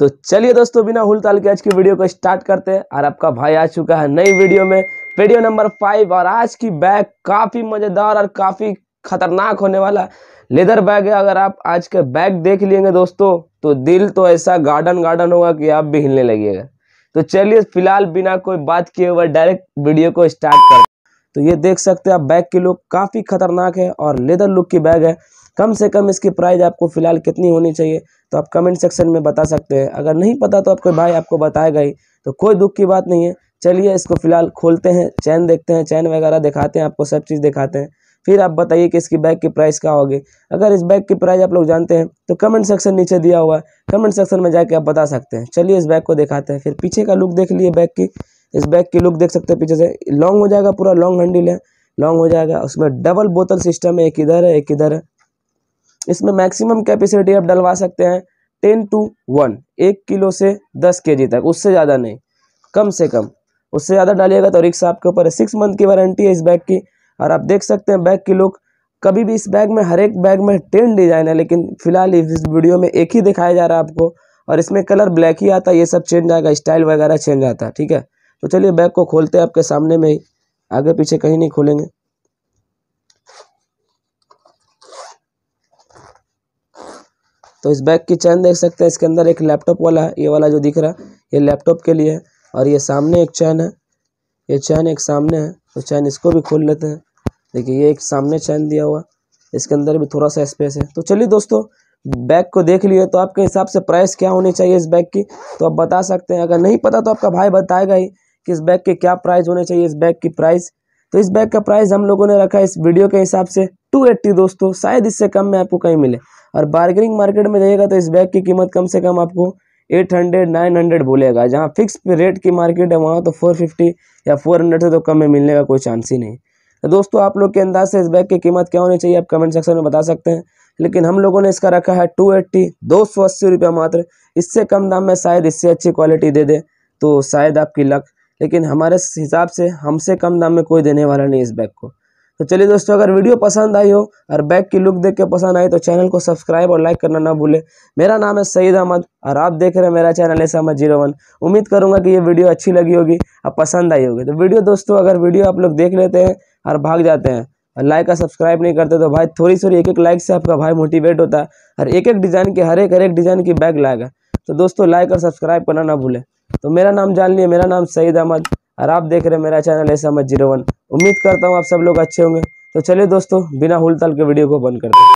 तो चलिए दोस्तों, बिना हुल ताल के आज की वीडियो को स्टार्ट करते हैं। और आपका भाई आ चुका है नई वीडियो में। वीडियो नंबर फाइव और आज की बैग काफ़ी मज़ेदार और काफ़ी खतरनाक होने वाला लेदर बैग है, अगर आप आज के बैग देख लेंगे दोस्तों तो दिल तो ऐसा गार्डन गार्डन होगा कि आप भी हिलने लगिएगा तो चलिए, फ़िलहाल बिना कोई बात किए हुए डायरेक्ट वीडियो को स्टार्ट कर तो ये देख सकते हैं आप, बैग की लुक काफ़ी खतरनाक है, और लेदर लुक की बैग है। कम से कम इसकी प्राइस आपको फ़िलहाल कितनी होनी चाहिए तो आप कमेंट सेक्शन में बता सकते हैं। अगर नहीं पता तो आपके भाई आपको बताएगा ही तो कोई दुख की बात नहीं है। चलिए इसको फ़िलहाल खोलते हैं, चैन देखते हैं, चैन वगैरह दिखाते हैं, आपको सब चीज़ दिखाते हैं। फिर आप बताइए कि इसकी बैग की प्राइस क्या होगी। अगर इस बैग की प्राइस आप लोग जानते हैं तो कमेंट सेक्शन नीचे दिया हुआ है, कमेंट सेक्शन में जाके आप बता सकते हैं। चलिए इस बैग को दिखाते हैं, फिर पीछे का लुक देख लिए बैग की। इस बैग की लुक देख सकते हैं पीछे से, लॉन्ग हो जाएगा पूरा, लॉन्ग हैंडल है, लॉन्ग हो जाएगा। उसमें डबल बोतल सिस्टम है, एक इधर है, एक इधर है। इसमें मैक्सिमम कैपेसिटी आप डलवा सकते हैं टेन टू वन एक किलो से दस के तक, उससे ज़्यादा नहीं, कम से कम। उससे ज़्यादा डालिएगा तो रिक्शा आपके ऊपर है। सिक्स मंथ की वारंटी है इस बैग की, और आप देख सकते हैं बैग की लुक कभी भी इस बैग में, हर एक बैग में टेन डिज़ाइन है, लेकिन फ़िलहाल इस वीडियो में एक ही दिखाया जा रहा है आपको, और इसमें कलर ब्लैक ही आता है, ये सब चेंज आएगा स्टाइल वगैरह चेंज आता है, ठीक है? तो चलिए बैग को खोलते हैं आपके सामने में ही, आगे पीछे कहीं नहीं खोलेंगे। तो इस बैग की चैन देख सकते हैं, इसके अंदर एक लैपटॉप वाला है ये वाला जो दिख रहा है ये लैपटॉप के लिए है, और ये सामने एक चैन है, ये चैन एक सामने है तो चैन इसको भी खोल लेते हैं। देखिए, ये एक सामने चैन दिया हुआ, इसके अंदर भी थोड़ा सा स्पेस है। तो चलिए दोस्तों, बैग को देख लिए तो आपके हिसाब से प्राइस क्या होनी चाहिए इस बैग की? तो आप बता सकते हैं, अगर नहीं पता तो आपका भाई बताएगा ही कि इस बैग के क्या प्राइस होने चाहिए, इस बैग की प्राइस। तो इस बैग का प्राइस हम लोगों ने रखा है इस वीडियो के हिसाब से। टू एट्टी दोस्तों, शायद इससे कम में आपको कहीं मिले। और बार्गेनिंग मार्केट में जाइएगा तो इस बैग की कीमत कम से कम आपको एट हंड्रेड, नाइन हंड्रेड बोलेगा। जहाँ फिक्स रेट की मार्केट है, वहाँ तो फोर फिफ्टी या फोर हंड्रेड से तो कम में मिलने का कोई चांस ही नहीं। तो दोस्तों, आप लोग के अंदाज से इस बैग की कीमत क्या होनी चाहिए, आप कमेंट सेक्शन में बता सकते हैं। लेकिन हम लोगों ने इसका रखा है टू एट्टी, दो सौ अस्सी रुपया मात्र। इससे कम दाम में शायद इससे अच्छी क्वालिटी दे दे तो शायद आपकी लक लेकिन हमारे हिसाब से हमसे कम दाम में कोई देने वाला नहीं इस बैग को। तो चलिए दोस्तों, अगर वीडियो पसंद आई हो और बैग की लुक देख के पसंद आई तो चैनल को सब्सक्राइब और लाइक करना ना भूले। मेरा नाम है सईद अहमद और आप देख रहे हैं मेरा channel S Ahmad zero one. उम्मीद करूँगा कि ये वीडियो अच्छी लगी होगी और पसंद आई होगी। तो वीडियो दोस्तों, अगर वीडियो आप लोग देख लेते हैं और भाग जाते हैं और लाइक और सब्सक्राइब नहीं करते तो भाई थोड़ी थोड़ी एक एक लाइक से आपका भाई मोटिवेट होता है और एक एक डिज़ाइन की, हर एक हर एक डिज़ाइन की बैग लाएगा। तो दोस्तों लाइक और सब्सक्राइब करना ना भूलें। तो मेरा नाम जान लिए मेरा नाम सईद अहमद और आप देख रहे हैं मेरा channel S Ahmad zero one. उम्मीद करता हूँ आप सब लोग अच्छे होंगे। तो चलिए दोस्तों, बिना हुल ताल के वीडियो को बंद कर हैं।